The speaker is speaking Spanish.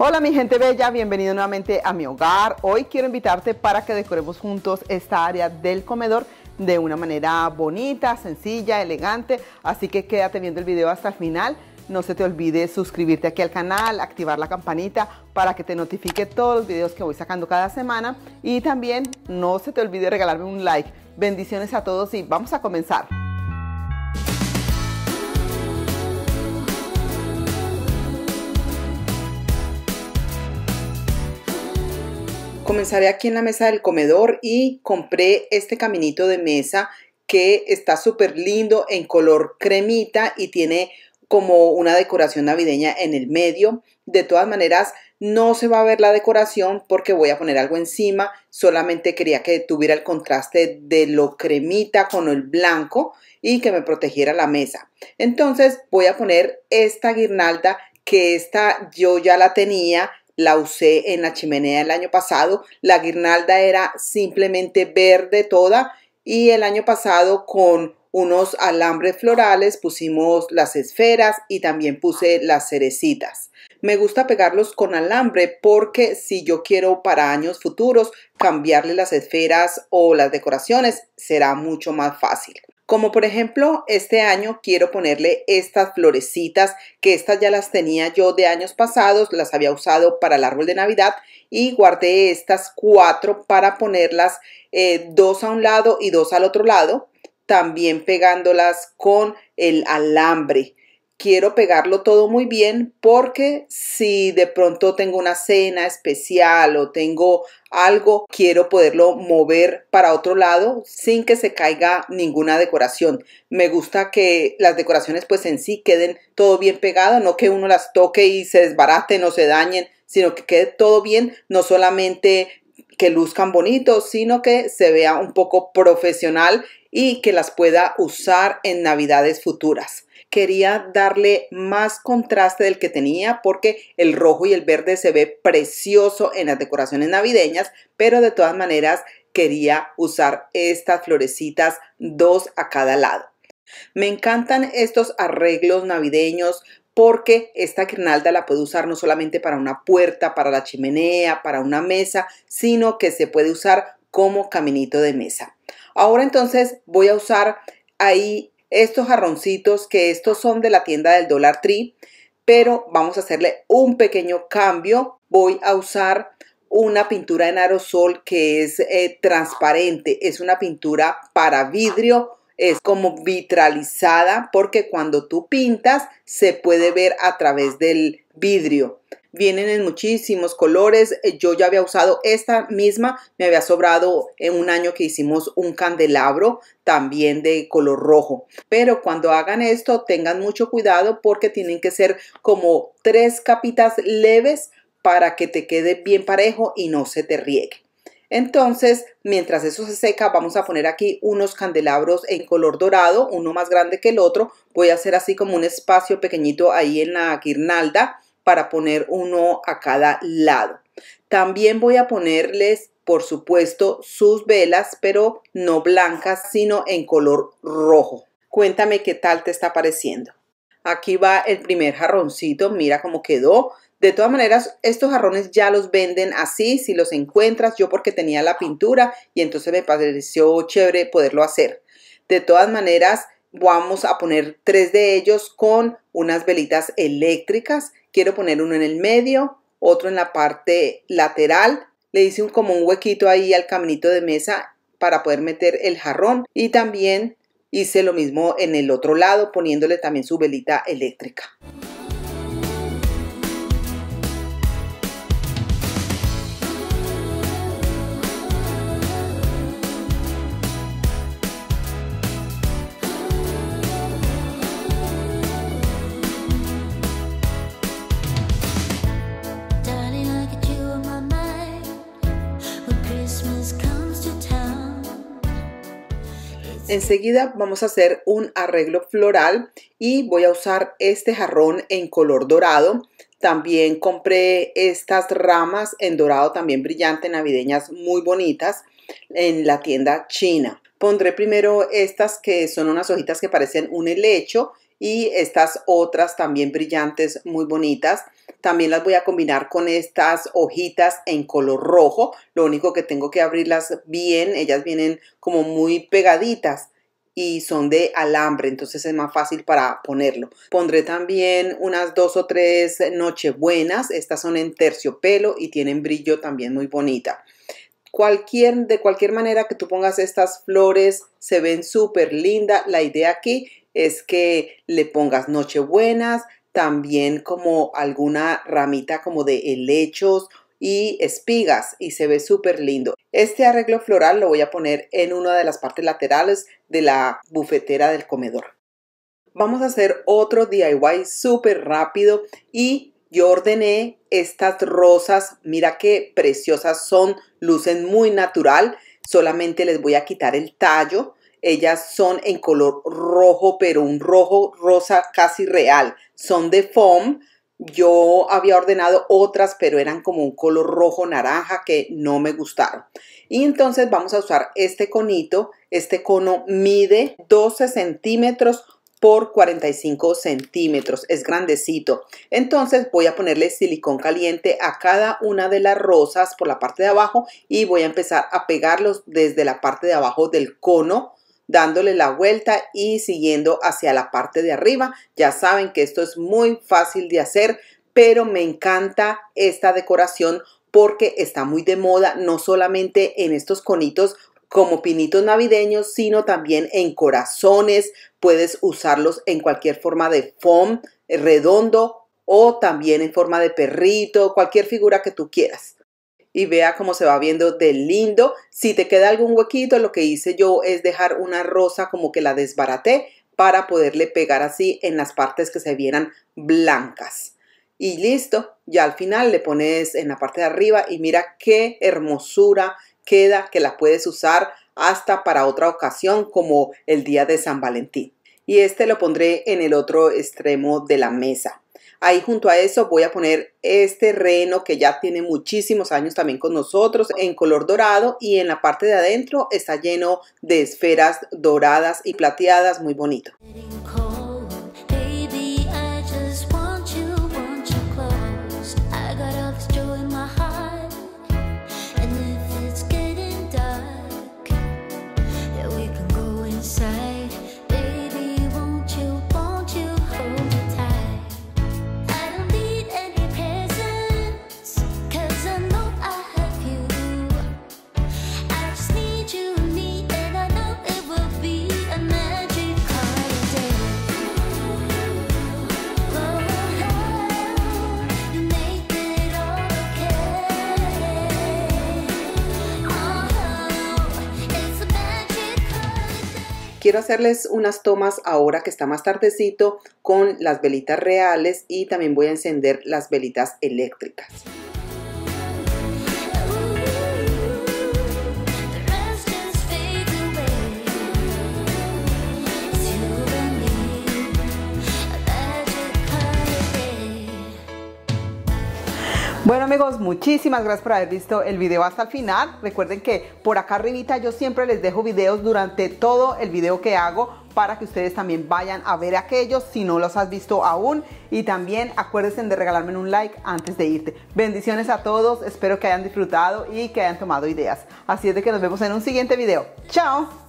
Hola mi gente bella, bienvenido nuevamente a mi hogar. Hoy quiero invitarte para que decoremos juntos esta área del comedor de una manera bonita, sencilla, elegante. Así que quédate viendo el video hasta el final. No se te olvide suscribirte aquí al canal, activar la campanita para que te notifique todos los videos que voy sacando cada semana. Y también no se te olvide regalarme un like. Bendiciones a todos y vamos a comenzar. Comenzaré aquí en la mesa del comedor y compré este caminito de mesa que está súper lindo en color cremita y tiene como una decoración navideña en el medio. De todas maneras, no se va a ver la decoración porque voy a poner algo encima. Solamente quería que tuviera el contraste de lo cremita con el blanco y que me protegiera la mesa. Entonces voy a poner esta guirnalda que esta yo ya la tenía la usé en la chimenea el año pasado. La guirnalda era simplemente verde toda y el año pasado con unos alambres florales pusimos las esferas y también puse las cerecitas. Me gusta pegarlos con alambre porque si yo quiero para años futuros cambiarle las esferas o las decoraciones será mucho más fácil. Como por ejemplo, este año quiero ponerle estas florecitas, que estas ya las tenía yo de años pasados, las había usado para el árbol de Navidad y guardé estas cuatro para ponerlas eh, dos a un lado y dos al otro lado, también pegándolas con el alambre quiero pegarlo todo muy bien porque si de pronto tengo una cena especial o tengo algo, quiero poderlo mover para otro lado sin que se caiga ninguna decoración. Me gusta que las decoraciones pues en sí queden todo bien pegado, no que uno las toque y se desbaraten o se dañen, sino que quede todo bien, no solamente que luzcan bonitos, sino que se vea un poco profesional y que las pueda usar en navidades futuras quería darle más contraste del que tenía porque el rojo y el verde se ve precioso en las decoraciones navideñas, pero de todas maneras quería usar estas florecitas dos a cada lado. Me encantan estos arreglos navideños porque esta guirnalda la puedo usar no solamente para una puerta, para la chimenea, para una mesa, sino que se puede usar como caminito de mesa. Ahora entonces voy a usar ahí estos jarroncitos que estos son de la tienda del Dollar Tree, pero vamos a hacerle un pequeño cambio. Voy a usar una pintura en aerosol que es eh, transparente, es una pintura para vidrio, es como vitralizada porque cuando tú pintas se puede ver a través del vidrio. Vienen en muchísimos colores. Eh, yo ya había usado esta misma. Me había sobrado en un año que hicimos un candelabro también de color rojo. Pero cuando hagan esto, tengan mucho cuidado porque tienen que ser como tres capitas leves para que te quede bien parejo y no se te riegue. Entonces, mientras eso se seca, vamos a poner aquí unos candelabros en color dorado, uno más grande que el otro. Voy a hacer así como un espacio pequeñito ahí en la guirnalda para poner uno a cada lado. También voy a ponerles, por supuesto, sus velas, pero no blancas, sino en color rojo. Cuéntame qué tal te está pareciendo. Aquí va el primer jarroncito, mira cómo quedó. De todas maneras, estos jarrones ya los venden así, si los encuentras, yo porque tenía la pintura y entonces me pareció chévere poderlo hacer. De todas maneras, vamos a poner tres de ellos con unas velitas eléctricas quiero poner uno en el medio, otro en la parte lateral. Le hice un, como un huequito ahí al caminito de mesa para poder meter el jarrón y también hice lo mismo en el otro lado poniéndole también su velita eléctrica. Enseguida vamos a hacer un arreglo floral y voy a usar este jarrón en color dorado. También compré estas ramas en dorado también brillante, navideñas muy bonitas en la tienda china. Pondré primero estas que son unas hojitas que parecen un helecho y estas otras también brillantes muy bonitas. También las voy a combinar con estas hojitas en color rojo. Lo único que tengo que abrirlas bien, ellas vienen como muy pegaditas y son de alambre, entonces es más fácil para ponerlo. Pondré también unas dos o tres nochebuenas, estas son en terciopelo y tienen brillo también muy bonita. Cualquier, de cualquier manera que tú pongas estas flores, se ven súper lindas. La idea aquí es que le pongas nochebuenas, también como alguna ramita como de helechos y espigas y se ve súper lindo. Este arreglo floral lo voy a poner en una de las partes laterales de la bufetera del comedor. Vamos a hacer otro DIY súper rápido y yo ordené estas rosas, mira qué preciosas son, lucen muy natural, solamente les voy a quitar el tallo. Ellas son en color rojo, pero un rojo rosa casi real. Son de foam, yo había ordenado otras, pero eran como un color rojo naranja que no me gustaron. Y entonces vamos a usar este conito. Este cono mide 12 centímetros por 45 centímetros. Es grandecito. Entonces voy a ponerle silicón caliente a cada una de las rosas por la parte de abajo y voy a empezar a pegarlos desde la parte de abajo del cono dándole la vuelta y siguiendo hacia la parte de arriba. Ya saben que esto es muy fácil de hacer, pero me encanta esta decoración porque está muy de moda, no solamente en estos conitos como pinitos navideños, sino también en corazones. Puedes usarlos en cualquier forma de foam redondo o también en forma de perrito, cualquier figura que tú quieras y vea cómo se va viendo de lindo. Si te queda algún huequito, lo que hice yo es dejar una rosa como que la desbaraté para poderle pegar así en las partes que se vieran blancas. Y listo, ya al final le pones en la parte de arriba y mira qué hermosura queda que la puedes usar hasta para otra ocasión como el día de San Valentín. Y este lo pondré en el otro extremo de la mesa. Ahí junto a eso voy a poner este reno que ya tiene muchísimos años también con nosotros en color dorado y en la parte de adentro está lleno de esferas doradas y plateadas muy bonito. Quiero hacerles unas tomas ahora que está más tardecito con las velitas reales y también voy a encender las velitas eléctricas. Amigos, muchísimas gracias por haber visto el video hasta el final. Recuerden que por acá arribita yo siempre les dejo videos durante todo el video que hago para que ustedes también vayan a ver aquellos si no los has visto aún. Y también acuérdense de regalarme un like antes de irte. Bendiciones a todos, espero que hayan disfrutado y que hayan tomado ideas. Así es de que nos vemos en un siguiente video. ¡Chao!